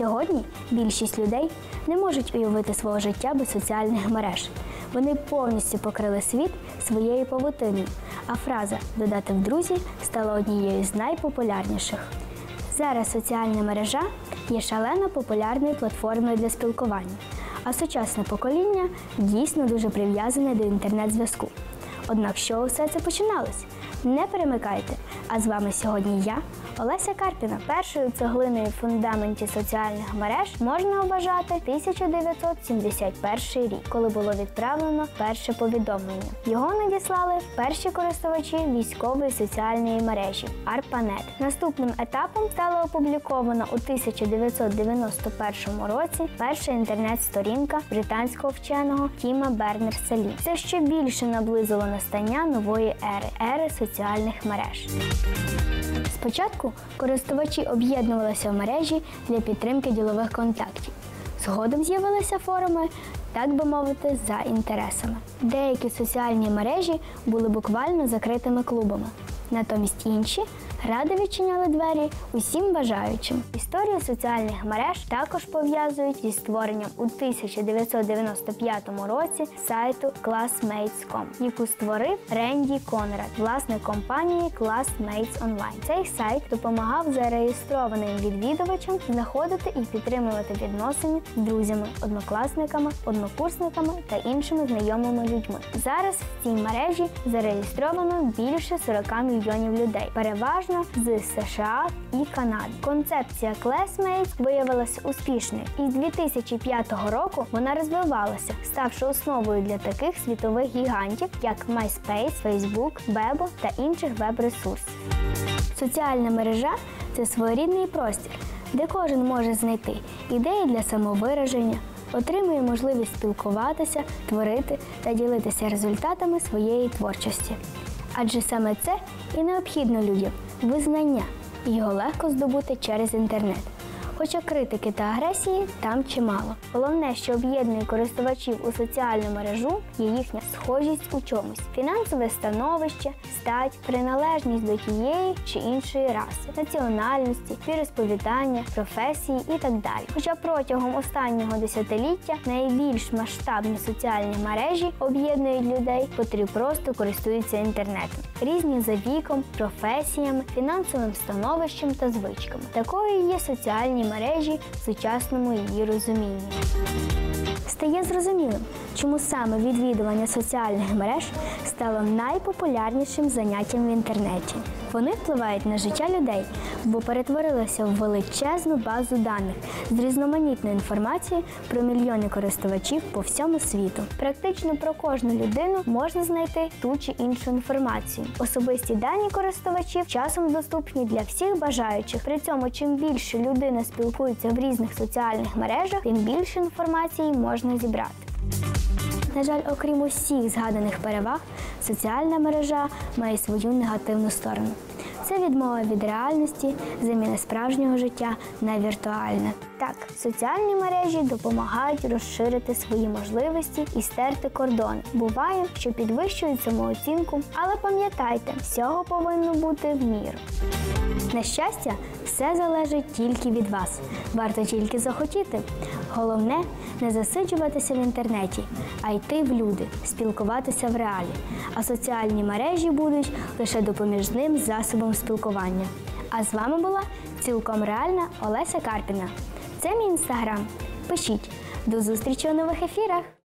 Сьогодні більшість людей не можуть уявити свого життя без соціальних мереж. Вони повністю покрили світ своєю павутиною, а фраза додати в друзі стала однією з найпопулярніших. Зараз соціальна мережа є шалено популярною платформою для спілкування, а сучасне покоління дійсно дуже прив'язане до інтернет-зв'язку. Однак що усе це починалось? Не перемикайте! А з вами сьогодні я, Олеся Карпіна. Першою цеглиною в фундаменті соціальних мереж можна вважати 1971 рік, коли було відправлено перше повідомлення. Його надіслали перші користувачі військової соціальної мережі ARPANET. Наступним етапом стало опубліковано у 1991 році перша інтернет-сторінка британського вченого Тіма Бернер-Селі. Це ще більше наблизило настання нової ери ери соціальних мереж. Спочатку користувачі об'єднувалися в мережі для підтримки ділових контактів. Згодом з'явилися форуми, так би мовити, за інтересами. Деякі соціальні мережі були буквально закритими клубами. Натомість інші радо відчиняли двері усім бажаючим. Історію соціальних мереж також пов'язують зі створенням у 1995 році сайту Classmates.com, яку створив Ренді Конрад, власник компанії Classmates Online. Цей сайт допомагав зареєстрованим відвідувачам знаходити і підтримувати відносини з друзями, однокласниками, однокурсниками та іншими знайомими людьми. Зараз в цій мережі зареєстровано більше 40 мільйонів людей, переважно з США і Канади. Концепція Classmates виявилася успішною, і з 2005 року вона розвивалася, ставши основою для таких світових гігантів, як MySpace, Facebook, Bebo та інших веб-ресурсів. Соціальна мережа це своєрідний простір, де кожен може знайти ідеї для самовираження, отримує можливість спілкуватися, творити та ділитися результатами своєї творчості. Адже саме це і необхідно людям визнання, його легко здобути через інтернет. Хоча критики та агресії там чимало. Головне, що об'єднує користувачів у соціальну мережу, є їхня схожість у чомусь: фінансове становище, стать, приналежність до тієї чи іншої раси, національності, віросповідання, професії і так далі. Хоча протягом останнього десятиліття найбільш масштабні соціальні мережі об'єднують людей, котрі просто користуються інтернетом, різні за віком, професіями, фінансовим становищем та звичками. Такою є соціальні мережі в сучасному її розумінні. Стає зрозумілим, чому саме відвідування соціальних мереж стало найпопулярнішим заняттям в інтернеті. Вони впливають на життя людей, бо перетворилися в величезну базу даних з різноманітною інформацією про мільйони користувачів по всьому світу. Практично про кожну людину можна знайти ту чи іншу інформацію. Особисті дані користувачів часом доступні для всіх бажаючих. При цьому, чим більше людина спілкується в різних соціальних мережах, тим більше інформації можна зібрати. На жаль, окрім усіх згаданих переваг, соціальна мережа має свою негативну сторону. Це відмова від реальності, заміна справжнього життя на віртуальне. Так, соціальні мережі допомагають розширити свої можливості і стерти кордони. Буває, що підвищують самооцінку, але пам'ятайте, всього повинно бути в міру. На щастя, все залежить тільки від вас. Варто тільки захотіти. Головне не засиджуватися в інтернеті, а йти в люди, спілкуватися в реалі. А соціальні мережі будуть лише допоміжним засобом спілкування. А з вами була цілком реальна Олеся Карпіна. Це мій інстаграм. Пишіть. До зустрічі у нових ефірах!